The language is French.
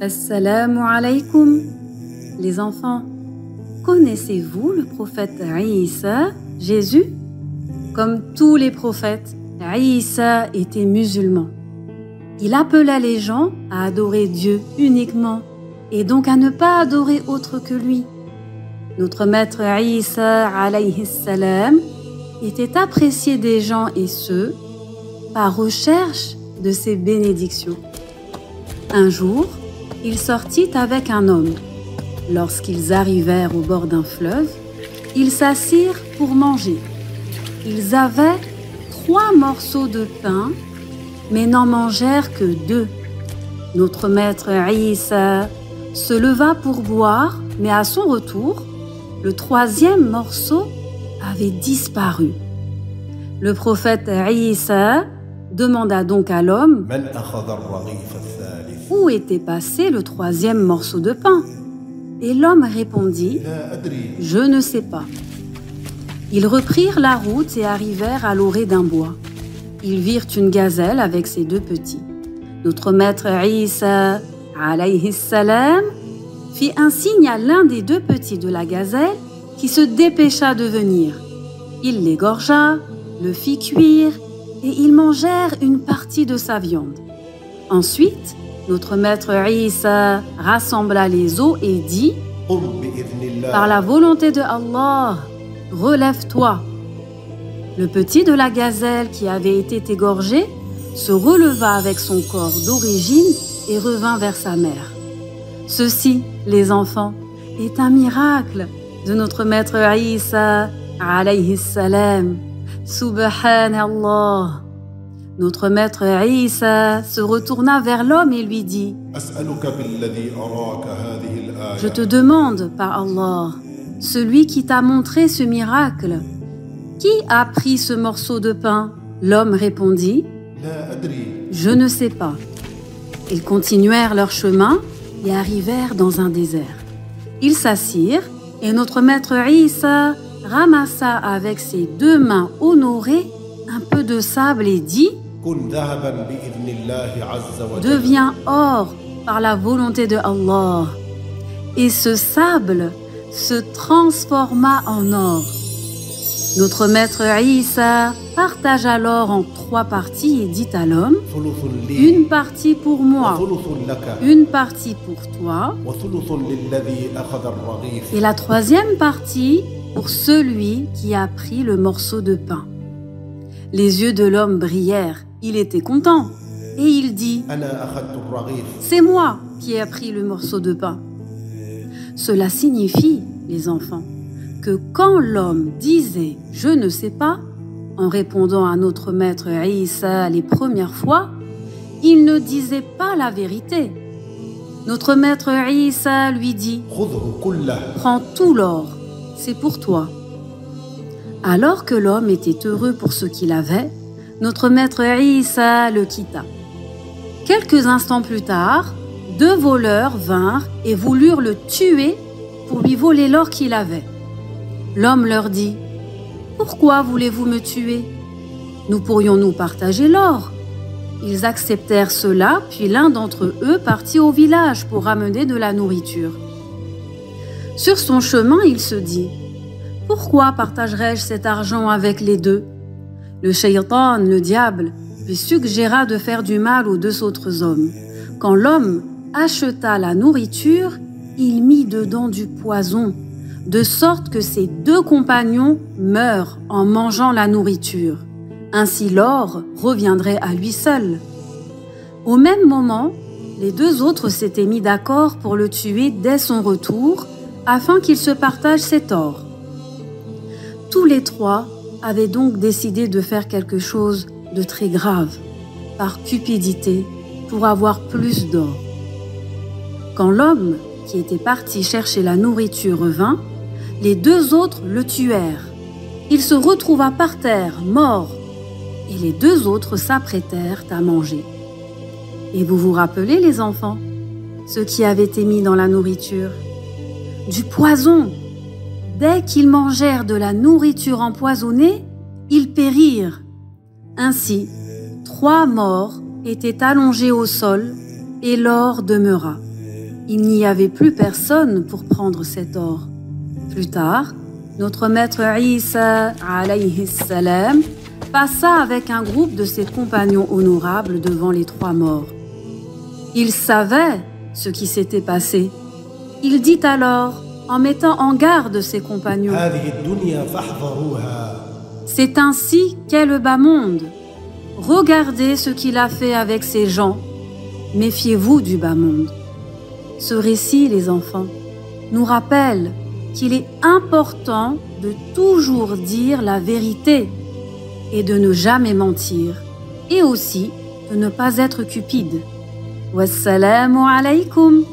Assalamu alaikum. Les enfants, connaissez-vous le prophète Isa, Jésus? Comme tous les prophètes, Isa était musulman. Il appela les gens à adorer Dieu uniquement et donc à ne pas adorer autre que lui. Notre maître Isa alayhi était apprécié des gens et ceux par recherche de ses bénédictions. Un jour, il sortit avec un homme. Lorsqu'ils arrivèrent au bord d'un fleuve, ils s'assirent pour manger. Ils avaient trois morceaux de pain, mais n'en mangèrent que deux. Notre maître Isa se leva pour boire, mais à son retour, le troisième morceau avait disparu. Le prophète Isa demanda donc à l'homme où était passé le troisième morceau de pain. Et l'homme répondit, Je ne sais pas. Ils reprirent la route et arrivèrent à l'orée d'un bois. Ils virent une gazelle avec ses deux petits. Notre maître Isa, alayhi salam, fit un signe à l'un des deux petits de la gazelle qui se dépêcha de venir. Il l'égorgea, le fit cuire et ils mangèrent une partie de sa viande. Ensuite, notre maître Isa rassembla les eaux et dit Par la volonté de Allah, relève-toi. Le petit de la gazelle qui avait été égorgé se releva avec son corps d'origine et revint vers sa mère. Ceci, les enfants, est un miracle de notre maître Isa alayhi salam. Subhanallah. Notre maître Isa se retourna vers l'homme et lui dit Je te demande par Allah, celui qui t'a montré ce miracle, qui a pris ce morceau de pain? L'homme répondit Je ne sais pas. Ils continuèrent leur chemin et arrivèrent dans un désert. Ils s'assirent et notre maître Isa ramassa avec ses deux mains honorées un peu de sable et dit Deviens or par la volonté de Allah. Et ce sable se transforma en or. Notre maître Isa partagea l'or en trois parties et dit à l'homme Une partie pour moi, une partie pour toi, et la troisième partie pour celui qui a pris le morceau de pain. Les yeux de l'homme brillèrent, il était content, et il dit C'est moi qui ai pris le morceau de pain. Cela signifie, les enfants, que quand l'homme disait Je ne sais pas, en répondant à notre maître Isa les premières fois, il ne disait pas la vérité. Notre maître Isa lui dit Prends tout l'or c'est pour toi. Alors que l'homme était heureux pour ce qu'il avait, notre maître Isa le quitta. Quelques instants plus tard, deux voleurs vinrent et voulurent le tuer pour lui voler l'or qu'il avait. L'homme leur dit Pourquoi voulez-vous me tuer? Nous pourrions nous partager l'or. Ils acceptèrent cela, puis l'un d'entre eux partit au village pour ramener de la nourriture. Sur son chemin, il se dit Pourquoi partagerais-je cet argent avec les deux? Le shaytan, le diable, lui suggéra de faire du mal aux deux autres hommes. Quand l'homme acheta la nourriture, il mit dedans du poison, de sorte que ses deux compagnons meurent en mangeant la nourriture. Ainsi l'or reviendrait à lui seul. Au même moment, les deux autres s'étaient mis d'accord pour le tuer dès son retour afin qu'ils se partagent ses torts. Tous les trois avaient donc décidé de faire quelque chose de très grave, par cupidité, pour avoir plus d'or. Quand l'homme qui était parti chercher la nourriture revint, les deux autres le tuèrent. Il se retrouva par terre, mort, et les deux autres s'apprêtèrent à manger. Et vous vous rappelez, les enfants, ce qui avait été mis dans la nourriture? Du poison. Dès qu'ils mangèrent de la nourriture empoisonnée, ils périrent. Ainsi, trois morts étaient allongés au sol et l'or demeura. il n'y avait plus personne pour prendre cet or. Plus tard, notre maître Isa salam passa avec un groupe de ses compagnons honorables devant les trois morts. Il savait ce qui s'était passé. Il dit alors, en mettant en garde ses compagnons, C'est ainsi qu'est le bas monde. Regardez ce qu'il a fait avec ces gens. Méfiez-vous du bas monde. Ce récit, les enfants, nous rappelle qu'il est important de toujours dire la vérité et de ne jamais mentir, et aussi de ne pas être cupide. Wassalamu alaykum